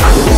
Bye.